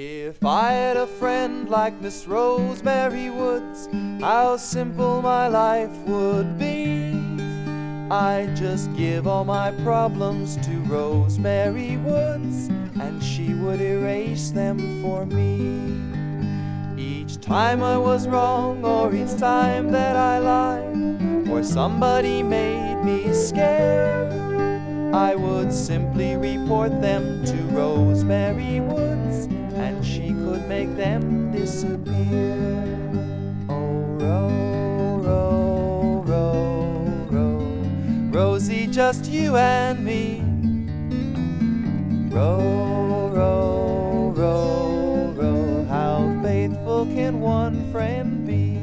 If I had a friend like Miss Rosemary Woods, how simple my life would be. I'd just give all my problems to Rosemary Woods, and she would erase them for me. Each time I was wrong, or each time that I lied, or somebody made me scared, I would simply report them to Rosemary Woods, and she could make them disappear. Oh, row, row, row, row, Rosie, just you and me. Row, row, row, row, how faithful can one friend be?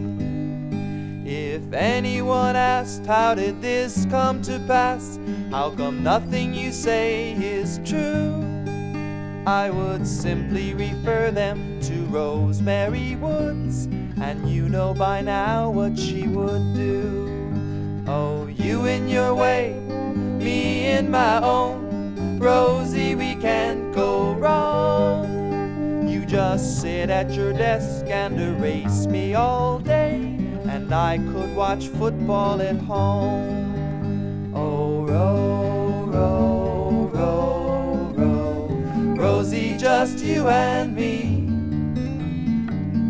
If anyone asked, How did this come to pass? How come nothing you say is true? I would simply refer them to Rosemary Woods, and you know by now what she would do. Oh, you in your way, me in my own. Rosie, we can't go wrong. You just sit at your desk and erase me all day, and I could watch football at home. Oh, row, just you and me.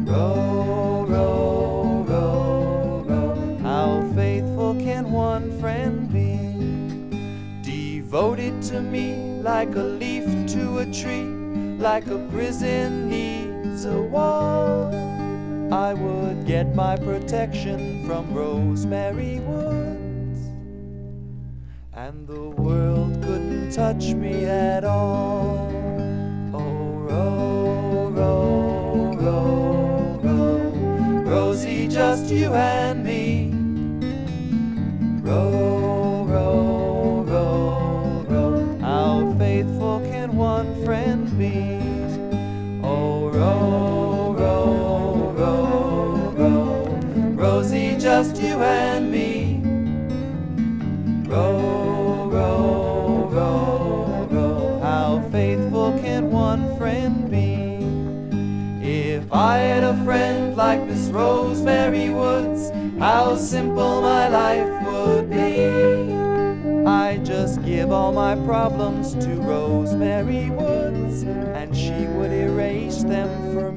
Row, row, row, row, how faithful can one friend be? Devoted to me like a leaf to a tree, like a prison needs a wall. I would get my protection from Rosemary Woods, and the world couldn't touch me at all. You and me. Row, row, row, row, how faithful can one friend be? Oh, row, row, row, row, Rosie, just you and me. Rosemary Woods, how simple my life would be. I just give all my problems to Rosemary Woods, and she would erase them for me.